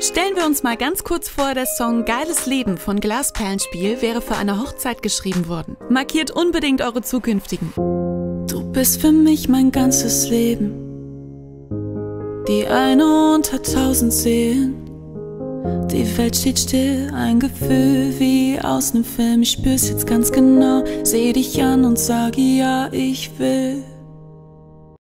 Stellen wir uns mal ganz kurz vor, der Song Geiles Leben von Glasperlenspiel wäre für eine Hochzeit geschrieben worden. Markiert unbedingt eure zukünftigen. Du bist für mich mein ganzes Leben. Die eine unter tausend Seelen. Die Welt steht still, ein Gefühl wie aus nem Film. Ich spür's jetzt ganz genau. Seh dich an und sage ja, ich will